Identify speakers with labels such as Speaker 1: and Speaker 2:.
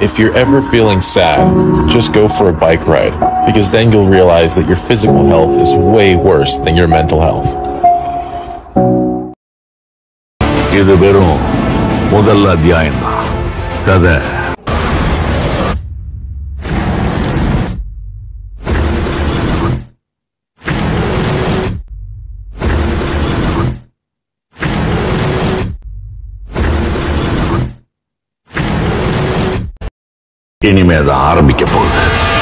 Speaker 1: If you're ever feeling sad, just go for a bike ride because then you'll realize that your physical health is way worse than your mental health.
Speaker 2: இது வெறும் முதல் அத்தியாயம் தான் கதை இனிமே அதை ஆரம்பிக்க போகுது.